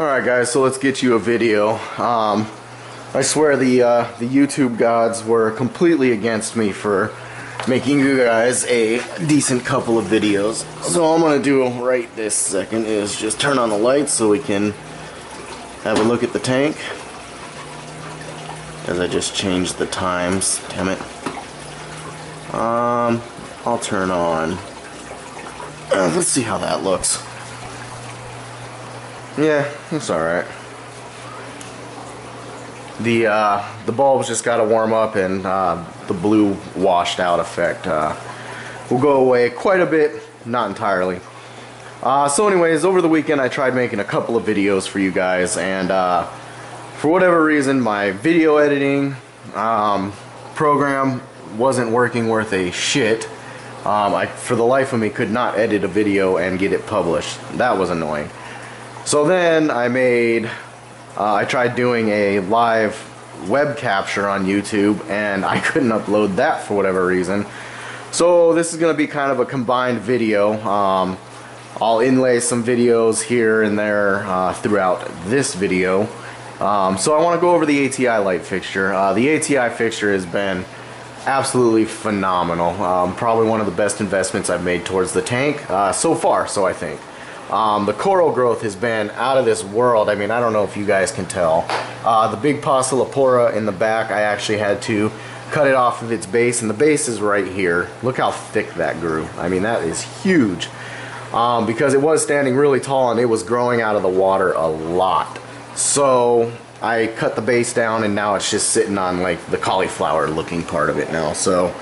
Alright guys, so let's get you a video. Um, I swear the, uh, the YouTube gods were completely against me for making you guys a decent couple of videos. So all I'm going to do right this second is just turn on the lights so we can have a look at the tank. As I just changed the times, damn it. Um, I'll turn on. Uh, let's see how that looks. Yeah, it's alright. The uh, the bulbs just got to warm up and uh, the blue washed out effect uh, will go away quite a bit, not entirely. Uh, so anyways, over the weekend I tried making a couple of videos for you guys and uh, for whatever reason my video editing um, program wasn't working worth a shit. Um, I, for the life of me, could not edit a video and get it published. That was annoying. So then I made, uh, I tried doing a live web capture on YouTube and I couldn't upload that for whatever reason. So this is going to be kind of a combined video. Um, I'll inlay some videos here and there uh, throughout this video. Um, so I want to go over the ATI light fixture. Uh, the ATI fixture has been absolutely phenomenal. Um, probably one of the best investments I've made towards the tank uh, so far, so I think. Um, the coral growth has been out of this world. I mean, I don't know if you guys can tell. Uh, the big Pocillopora in the back, I actually had to cut it off of its base, and the base is right here. Look how thick that grew. I mean, that is huge. Um, because it was standing really tall and it was growing out of the water a lot. So I cut the base down and now it's just sitting on like the cauliflower looking part of it now. So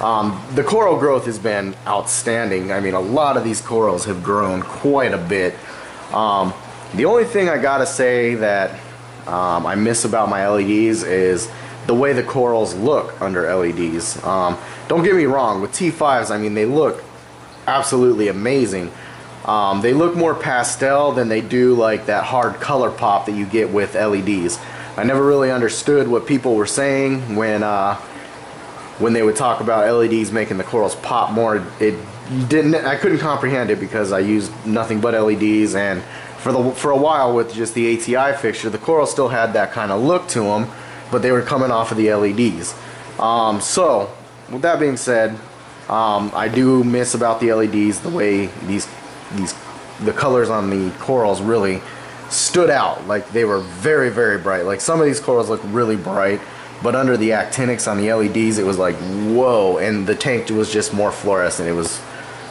um, the coral growth has been outstanding. I mean, a lot of these corals have grown quite a bit. Um, the only thing I gotta say that um, I miss about my LEDs is the way the corals look under LEDs. Um, don't get me wrong, with T5s, I mean, they look absolutely amazing. Um, they look more pastel than they do like that hard color pop that you get with LEDs. I never really understood what people were saying when uh, when they would talk about LEDs making the corals pop more, it didn't. I couldn't comprehend it because I used nothing but LEDs, and for the for a while with just the ATI fixture, the corals still had that kind of look to them, but they were coming off of the LEDs. Um, so, with that being said, um, I do miss about the LEDs the way these these the colors on the corals really stood out. Like they were very very bright. Like some of these corals look really bright but under the actinics on the LEDs it was like whoa. And the tank was just more fluorescent. It was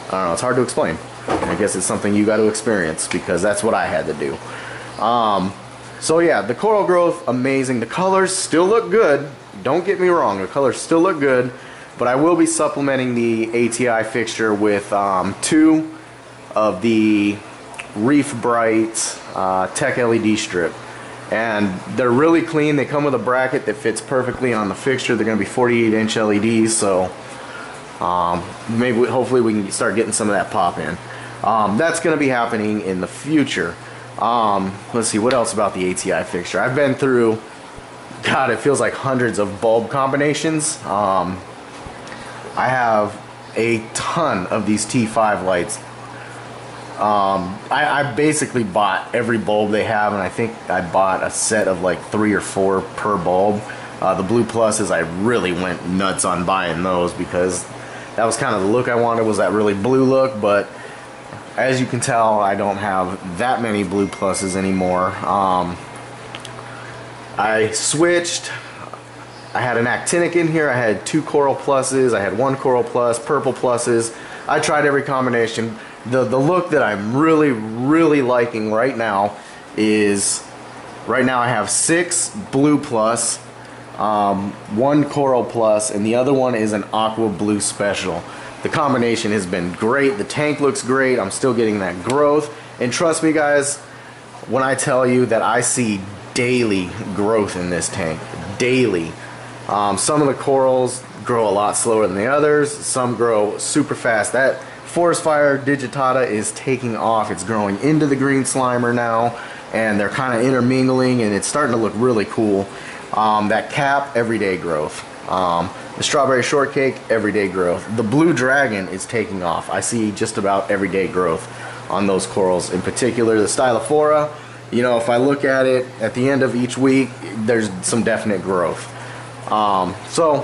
I don't know it's hard to explain. I guess it's something you got to experience because that's what I had to do. Um, so yeah the coral growth amazing. The colors still look good. Don't get me wrong the colors still look good. But I will be supplementing the ATI fixture with um, two of the Reef Brite uh, Tech LED strip and they're really clean. They come with a bracket that fits perfectly on the fixture. They're going to be 48 inch LEDs, so um, maybe hopefully we can start getting some of that pop in. Um, that's going to be happening in the future. Um, let's see what else about the ATI fixture. I've been through, God, it feels like hundreds of bulb combinations. Um, I have a ton of these T5 lights um, I, I, basically bought every bulb they have, and I think I bought a set of like three or four per bulb. Uh, the Blue Pluses, I really went nuts on buying those because that was kind of the look I wanted, was that really blue look, but as you can tell, I don't have that many Blue Pluses anymore. Um, I switched. I had an actinic in here. I had two coral pluses. I had one coral plus, purple pluses. I tried every combination the the look that I'm really really liking right now is right now I have six blue plus um, one coral plus and the other one is an aqua blue special. The combination has been great. The tank looks great. I'm still getting that growth. And trust me guys when I tell you that I see daily growth in this tank daily. Um, some of the corals grow a lot slower than the others. Some grow super fast. That Forest Fire Digitata is taking off. It's growing into the green slimer now, and they're kind of intermingling, and it's starting to look really cool. Um, that cap, everyday growth. Um, the strawberry shortcake, everyday growth. The blue dragon is taking off. I see just about everyday growth on those corals. In particular, the stylophora you know, if I look at it at the end of each week, there's some definite growth. Um, so,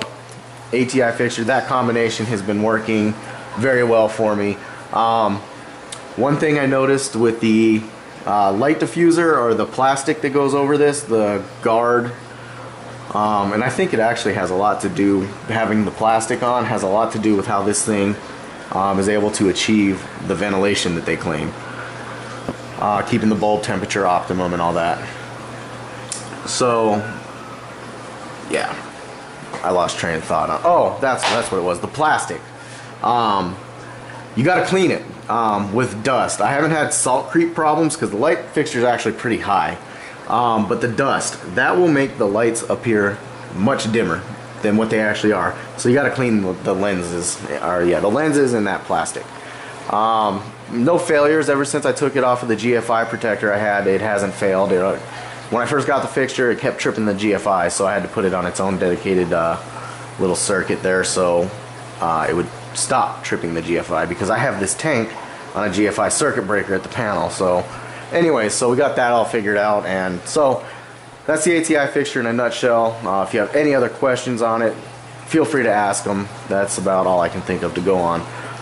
ATI fixture, that combination has been working very well for me. Um, one thing I noticed with the uh, light diffuser or the plastic that goes over this, the guard, um, and I think it actually has a lot to do, having the plastic on has a lot to do with how this thing um, is able to achieve the ventilation that they claim. Uh, keeping the bulb temperature optimum and all that. So, yeah, I lost train of thought. Oh, that's that's what it was. The plastic. Um, you got to clean it um, with dust. I haven't had salt creep problems because the light fixture is actually pretty high. Um, but the dust, that will make the lights appear much dimmer than what they actually are. So you got to clean the lenses, or yeah, the lenses and that plastic. Um, no failures ever since I took it off of the GFI protector I had. It hasn't failed. It, uh, when I first got the fixture, it kept tripping the GFI, so I had to put it on its own dedicated uh, little circuit there so uh, it would stop tripping the GFI because I have this tank on a GFI circuit breaker at the panel. So anyway, so we got that all figured out and so that's the ATI fixture in a nutshell. Uh, if you have any other questions on it, feel free to ask them. That's about all I can think of to go on.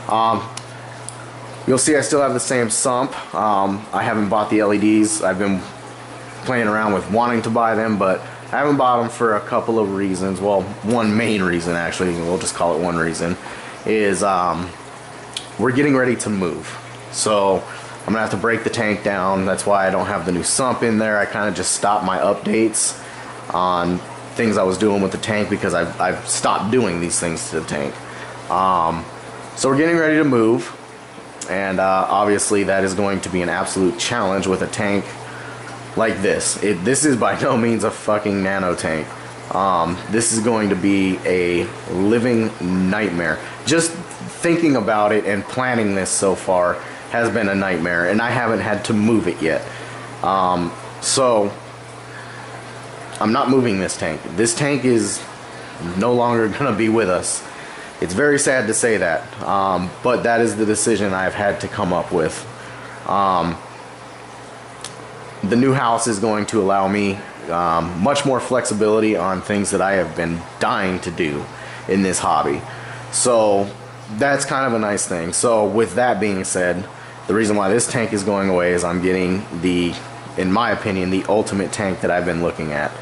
Um, you'll see I still have the same sump. Um, I haven't bought the LEDs. I've been playing around with wanting to buy them, but I haven't bought them for a couple of reasons. Well, one main reason actually, we'll just call it one reason, is um, we're getting ready to move. So I'm gonna have to break the tank down. That's why I don't have the new sump in there. I kind of just stopped my updates on things I was doing with the tank because I've, I've stopped doing these things to the tank. Um, so we're getting ready to move and uh, obviously that is going to be an absolute challenge with a tank like this. It, this is by no means a fucking nano tank. Um, this is going to be a living nightmare. Just thinking about it and planning this so far has been a nightmare, and I haven't had to move it yet. Um, so, I'm not moving this tank. This tank is no longer going to be with us. It's very sad to say that, um, but that is the decision I've had to come up with. Um, the new house is going to allow me um, much more flexibility on things that I have been dying to do in this hobby. So that's kind of a nice thing. So with that being said, the reason why this tank is going away is I'm getting the, in my opinion, the ultimate tank that I've been looking at.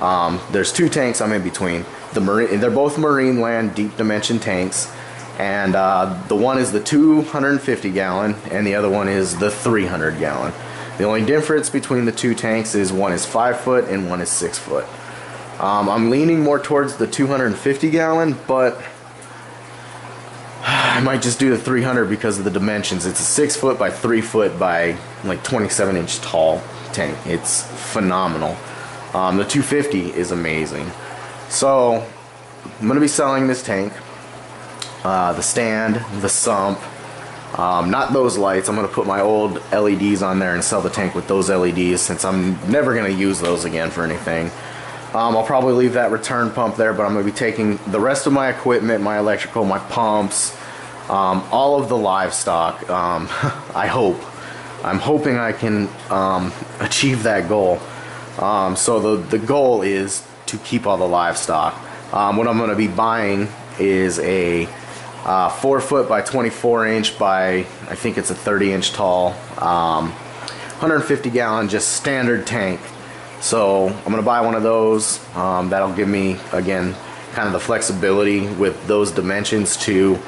Um, there's two tanks I'm in between. The marine, they're both Marineland deep dimension tanks, and uh, the one is the 250 gallon, and the other one is the 300 gallon. The only difference between the two tanks is one is five foot and one is six foot. Um, I'm leaning more towards the 250 gallon, but I might just do the 300 because of the dimensions. It's a 6 foot by 3 foot by like 27 inch tall tank. It's phenomenal. Um, the 250 is amazing. So I'm going to be selling this tank. Uh, the stand, the sump, um, not those lights. I'm going to put my old LEDs on there and sell the tank with those LEDs since I'm never going to use those again for anything. Um, I'll probably leave that return pump there, but I'm going to be taking the rest of my equipment, my electrical, my pumps, um, all of the livestock. Um, I hope. I'm hoping I can um, achieve that goal. Um, so the, the goal is to keep all the livestock. What I'm going to be buying is a uh, 4 foot by 24 inch by I think it's a 30 inch tall 150 gallon just standard tank so I'm gonna buy one of those. Um, that'll give me, again, kind of the flexibility with those dimensions to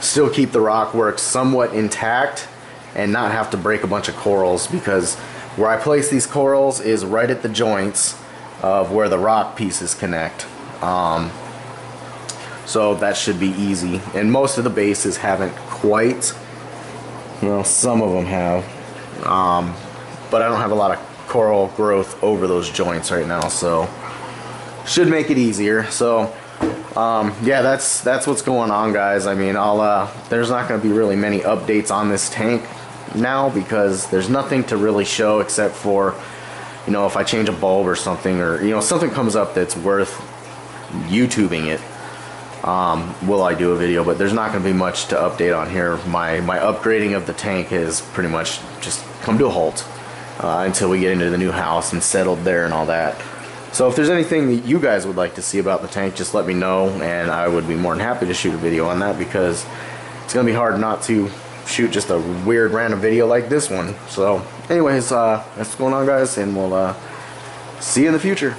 still keep the rock work somewhat intact and not have to break a bunch of corals because where I place these corals is right at the joints of where the rock pieces connect. Um, so that should be easy. And most of the bases haven't quite, well, some of them have. Um, but I don't have a lot of coral growth over those joints right now so should make it easier so um, yeah that's that's what's going on guys I mean I'll uh, there's not gonna be really many updates on this tank now because there's nothing to really show except for you know if I change a bulb or something or you know something comes up that's worth YouTubing it um, will I do a video but there's not gonna be much to update on here my my upgrading of the tank has pretty much just come to a halt uh, until we get into the new house and settled there and all that. So if there's anything that you guys would like to see about the tank, just let me know, and I would be more than happy to shoot a video on that because it's gonna be hard not to shoot just a weird random video like this one. So anyways, uh, that's what's going on guys, and we'll uh, see you in the future.